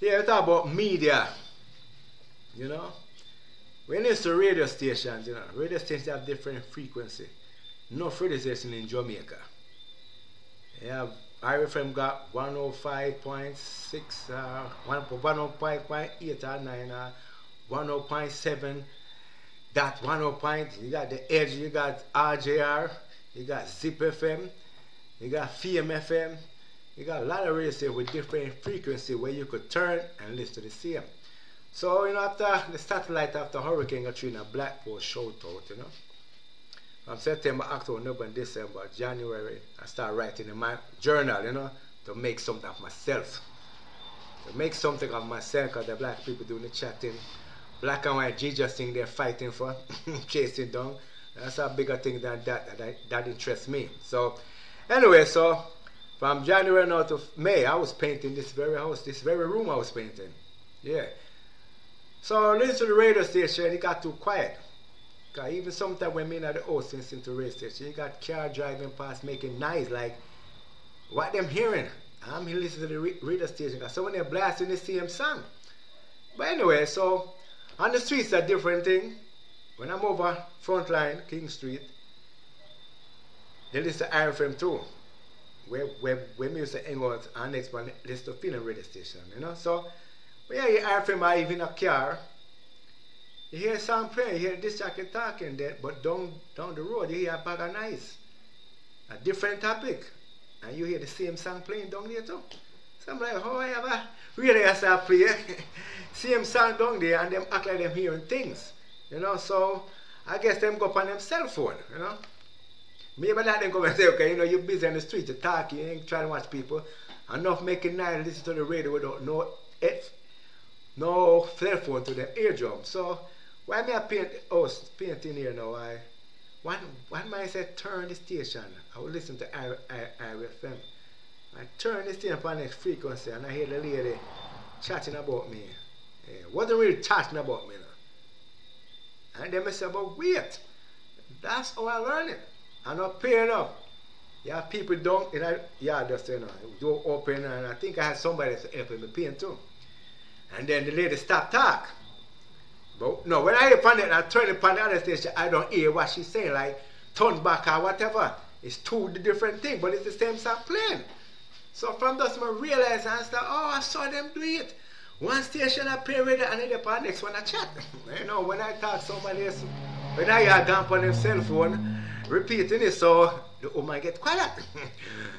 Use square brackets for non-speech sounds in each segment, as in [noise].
Here, talk about media. You know? When it's the radio stations, you know, radio stations have different frequency. No radio station in Jamaica. You have RFM got 105.6, uh, 105.8 or 9, uh, 105.7, that 105. You got the Edge, you got RJR, you got Zip FM, you got FM FM, you got a lot of radio stations with different frequency where you could turn and listen to the same. So, you know, after the satellite after Hurricane Katrina, Blackpool showed out, you know. From September, October, November, December, January, I start writing in my journal, you know, to make something of myself. To make something of myself, because the black people doing the chatting. Black and white Jesus thing they're fighting for, [laughs] chasing down. That's a bigger thing than that, that, that interests me. So, anyway, so from January now to May, I was painting this very house, this very room I was painting. Yeah. So I listen to the radio station, it got too quiet. Cause even sometimes when me at the house listen to radio station, you got car driving past making noise like what them hearing. I'm here listening to the radio station because someone they're blasting the same song. But anyway, so on the streets a different thing. When I'm over Frontline, King Street, they listen to RFM too. Me used to hang out and next one listen to feeling radio station, you know. So yeah, you hear from even a car. You hear some playing, you hear this jacket talking there, but down down the road you hear a bag of nice. A different topic. And you hear the same song playing down there too. So I'm like, how I ever really I play [laughs] same song down there and them act like them hearing things. You know, so I guess them go up on them cell phone, you know. That them come and say, okay, you know, you're busy on the street, you talk, you ain't trying to watch people. Enough making night listen to the radio without no no cell phone to the eardrum. So why me I paint oh painting here now? I one one might say turn the station. I will listen to RFM. I turn the station upon next frequency and I hear the lady chatting about me. Yeah, wasn't really chatting about me now. And then I say about wait. That's how I learn it. I'm not paying up. Yeah, people don't, you know, yeah, just, you know, do open, and I think I had somebody that's helping me too. And then the lady stopped talk. But no, when I hear it, I turn upon the other station, I don't hear what she's saying, like turn back or whatever. It's two different things, but it's the same song playing. So from this, I realize and start, oh, I saw them do it. One station I play with it, and then the next one I chat. [laughs] you know, when I talk somebody else, when I had gone on their cell phone, repeating it, so the woman get quiet.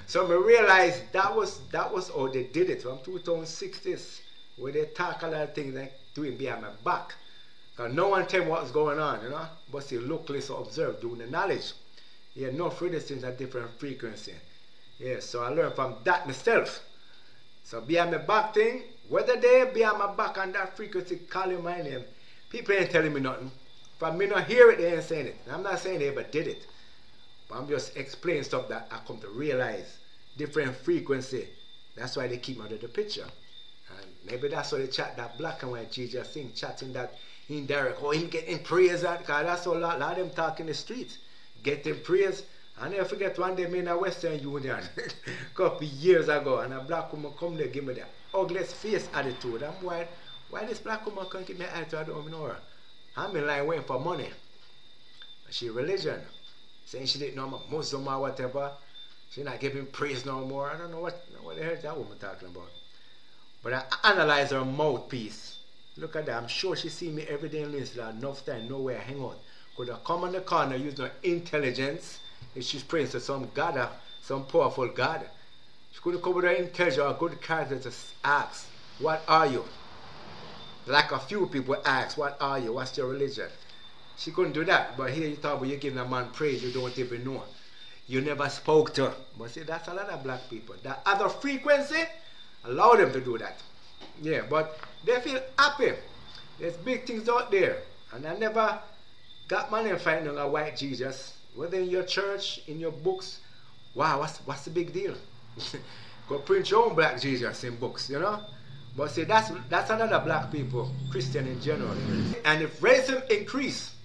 so I realized that was that was how they did it from 2006 where they talk a lot of things like doing behind my back. Because no one tell me what's going on, you know. But see, look, listen, observe, doing the knowledge. Yeah, no things at different frequency. Yeah, so I learned from that myself. So behind my back thing, whether they behind my back on that frequency calling my name, people ain't telling me nothing. If me not hear it, they ain't saying it. I'm not saying they ever did it. I'm just explaining stuff that I come to realize. Different frequency. That's why they keep me out of the picture. And maybe that's why they chat that black and white Jesus thing, chatting that indirect. Oh, or him getting praise that because that's all a lot, lot of them talk in the streets. Getting praise. I never forget one day me in a Western Union a [laughs] couple years ago and a black woman come there give me the ugliest face attitude. I'm white. Why this black woman can't give me attitude? I don't know her. I'm in line waiting for money. She religion. Saying she didn't know I'm a Muslim or whatever. She not giving praise no more. I don't know what what the hell that woman talking about. But I analyze her mouthpiece. Look at that. I'm sure she see me every day in Linstead. Enough time, nowhere hang out. Could have come on the corner, use her intelligence. If she's praying to some God, uh, some powerful God. She couldn't come with her intelligence or good character to ask, What are you? Like a few people ask, What are you? What's your religion? She couldn't do that. But here you talk about you giving a man praise you don't even know. You never spoke to her. But see, that's a lot of black people. That other frequency, Allow them to do that. Yeah, but they feel happy. There's big things out there. And I never got money finding a white Jesus. Whether in your church, in your books, wow, what's, what's the big deal? [laughs] Go print your own black Jesus in books, you know? But see, that's, that's another black people, Christian in general. And if racism increase,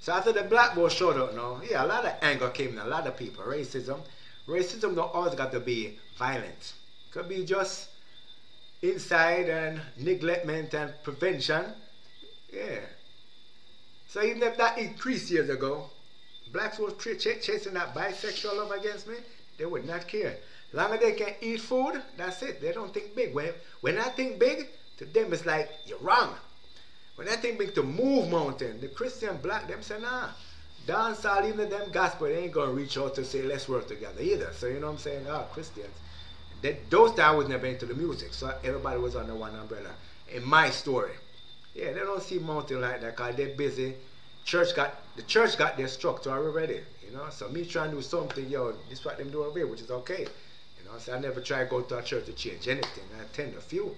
so after the black boy showed up now, yeah, a lot of anger came in a lot of people. Racism. Racism don't always got to be violent. Could be just inside and neglectment and prevention. Yeah. So even if that increased years ago, blacks were ch- chasing that bisexual love against me, they would not care. Long as they can eat food, that's it. They don't think big. When, when I think big, to them it's like, you're wrong. When I think big to move mountain, the Christian black, them say, nah. Dance all even them gospel, they ain't gonna reach out to say let's work together either. So you know what I'm saying? Ah, Christians. They, those times was never into the music, so everybody was under one umbrella. In my story. Yeah, they don't see mountain like that because they're busy. Church got the church got their structure already, you know. So me trying to do something, yo, this is what them doing here, which is okay. You know, so I never try to go to a church to change anything. I attend a few.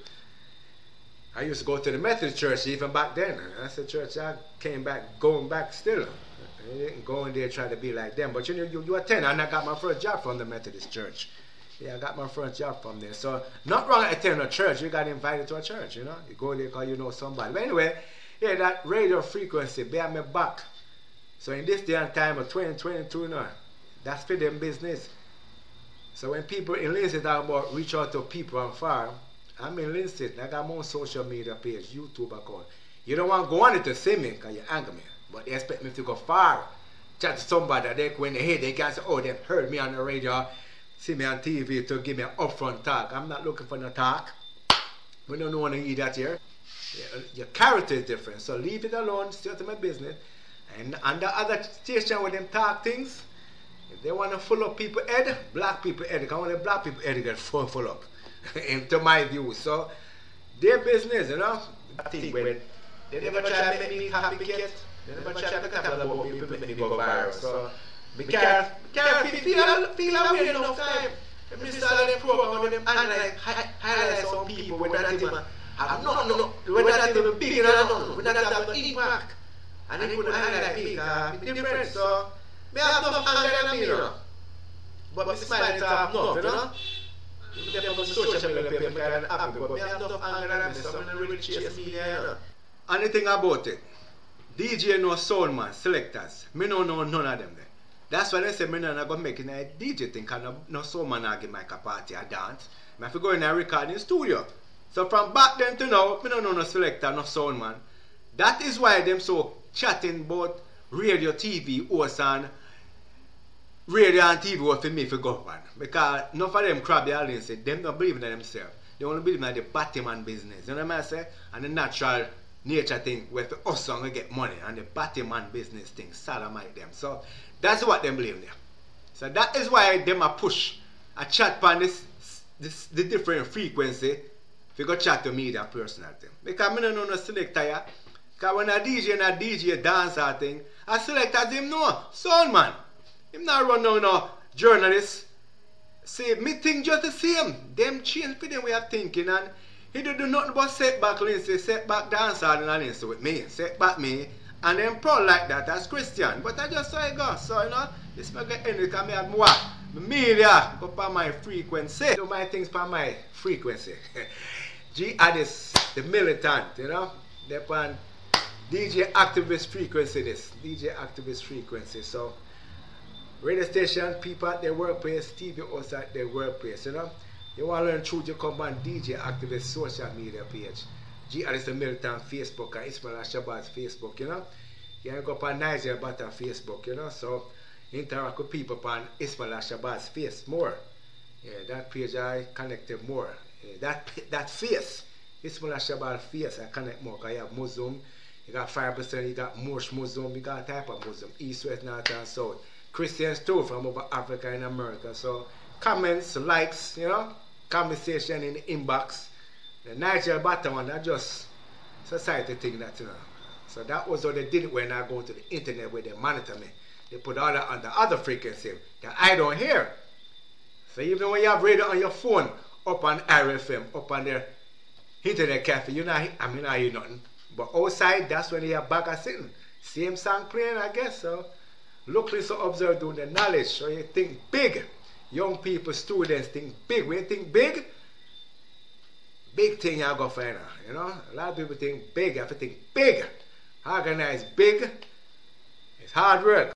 I used to go to the Methodist church even back then. That's the church I came back, going back still. I didn't go in there trying to be like them. But you know, you, you attend, and I got my first job from the Methodist church. Yeah, I got my first job from there. So, not wrong attending a church. You got invited to a church, you know. You go there because you know somebody. But anyway, yeah, that radio frequency, bear me back. So, in this day and time of 2022, you know, that's for them business. So, when people in Linstead talk about reach out to people on far, I'm in Linstead. I got my social media page, YouTube I account. You don't want to go on it to see me because you anger me. But they expect me to go far. Chat to somebody that they, when they hear, they can say, oh, they've heard me on the radio see me on TV to give me an upfront talk. I'm not looking for no talk. We don't want to eat that here. Uh, your character is different, so leave it alone, still to my business. And on the other station where them talk things, if they want to full up people head, black people head, because when the black people head get full, full up, into my view. So, their business, you know. I think when they never try to make me yet. They never try to talk about me, make me go viral. So, because, because feel, feel away enough time. Let me start them program them and like highlight some people when that even have no, no, no, when that even big, no, no, no, when that have impact. And they could highlight me because different. So, me have enough anger than me, you know. But me smile to have enough, you know. On social media page, me kind of happy, but me enough anger than me, so I really chase media. Anything about it. DJ no sound man, selectors. Me no know none of them there. That's why they say me not go make a DJ thing because no, no soul man I give my party a dance. I have to go in a recording studio. So from back then to now, me don't know no selector, no sound man. That is why them so chatting about radio, TV, host and radio and TV was for me for government. Because none of them crab the audience say don't believe in themselves. They only believe in the Batman business. You know what I say? And the natural nature thing where for us to get money and the Batman business thing, sodomite them. So that's what them believe there. So that is why them a push a chat on this, this the different frequency if you go chat to media personality. Because I don't know no selector. Because when a DJ and a DJ dance or thing, a selector him know. Sound man. Him not run no no journalist. See, me think just the same. Them change for them way of thinking and he do do nothing but set back Linstead, set back dance and Linstead with me. Set back me and then proud like that as Christian. But I just saw it go. So, you know, this may get ended because I have more. Media go on my frequency. Do my things on my frequency. [laughs] G Addis, the militant, you know. They on DJ activist frequency this. DJ activist frequency. So radio station, people at their workplace, TV hosts at their workplace, you know. You want to learn truth, you come on DJ activist social media page. G Alistair Milton Facebook and Ismail Shabazz Facebook, you know. You can go on Niger Butter Facebook, you know. So interact with people on Ismail Shabazz face more. Yeah, that page I connected more. Yeah, that that face, Ismail Shabazz face, I connect more because you have Muslim, you got 5%, you got Moorish Muslim, you got type of Muslim, East, West, North, and South. Christians too from over Africa and America. So comments, likes, you know, conversation in the inbox. The Niger bottom one, that just society thing that, you know. So that was how they did it when I go to the internet where they monitor me. They put all that on the other frequency that I don't hear. So even when you have radio on your phone, up on RFM, up on the internet cafe, you know, I mean, I hear nothing. But outside, that's when you have back sitting. Same song playing, I guess. So look, listen, observe, doing the knowledge. So you think big. Young people, students think big. When you think big, big thing you go find you know. A lot of people think big, you have to think big. Organize big. It's hard work.